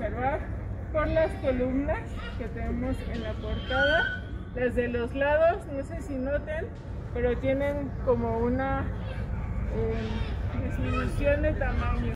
observar por las columnas que tenemos en la portada. Las de los lados, no sé si noten, pero tienen como una eh, disminución de tamaño.